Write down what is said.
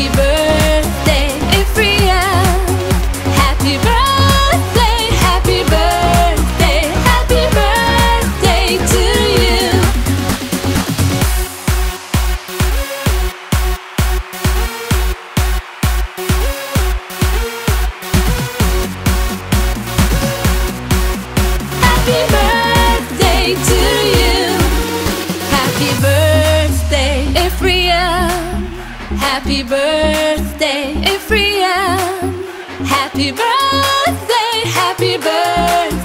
City bird. Happy birthday, Ephraim. Happy birthday, happy birthday.